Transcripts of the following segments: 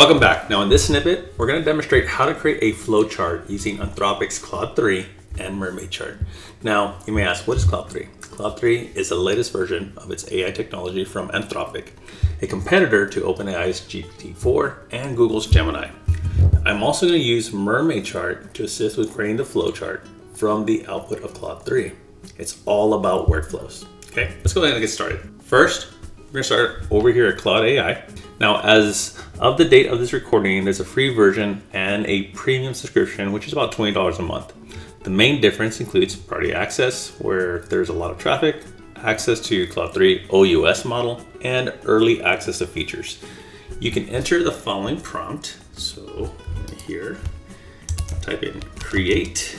Welcome back. Now in this snippet, we're going to demonstrate how to create a flowchart using Anthropic's Claude 3 and Mermaid Chart. Now, you may ask, what is Claude 3? Claude 3 is the latest version of its AI technology from Anthropic, a competitor to OpenAI's GPT-4 and Google's Gemini. I'm also going to use Mermaid Chart to assist with creating the flowchart from the output of Claude 3. It's all about workflows. Okay, let's go ahead and get started. First, we're gonna start over here at Claude AI. Now, as of the date of this recording, there's a free version and a premium subscription, which is about $20 a month. The main difference includes priority access, where there's a lot of traffic, access to Claude 3 Opus model, and early access to features. You can enter the following prompt. So here, type in create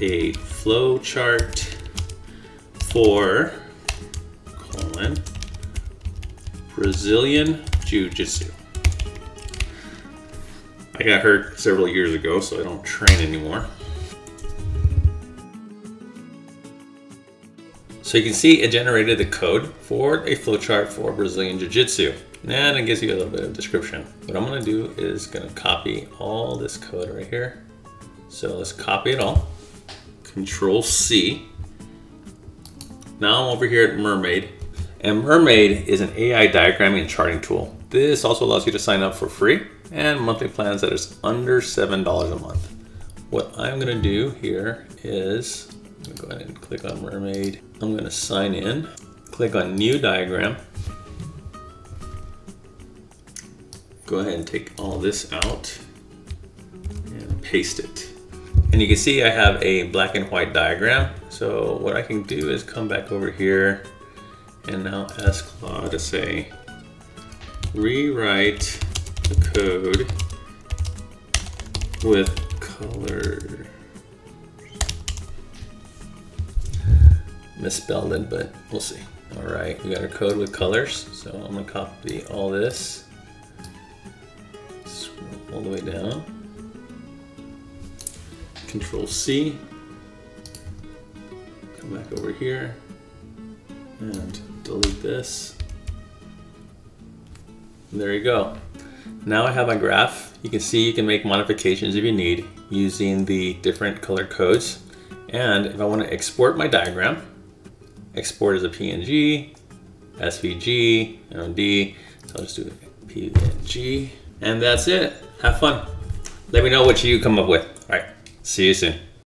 a flow chart for colon Brazilian Jiu-Jitsu. I got hurt several years ago, so I don't train anymore. So you can see it generated the code for a flowchart for Brazilian Jiu-Jitsu. And it gives you a little bit of description. What I'm gonna do is gonna copy all this code right here. So let's copy it all. Control C. Now I'm over here at Mermaid. And Mermaid is an AI diagramming and charting tool. This also allows you to sign up for free and monthly plans that is under $7 a month. What I'm gonna do here is, go ahead and click on Mermaid. I'm gonna sign in, click on New Diagram. Go ahead and take all this out and paste it. And you can see I have a black and white diagram. So what I can do is come back over here and now ask Claude to say, rewrite the code with color. Misspelled it, but we'll see. All right, we got our code with colors. So I'm gonna copy all this, scroll all the way down. Control C, come back over here and delete this. There you go. Now I have my graph. You can see you can make modifications if you need using the different color codes. And if I want to export my diagram, export as a PNG, SVG, MD, so I'll just do PNG. And that's it. Have fun. Let me know what you come up with. All right, see you soon.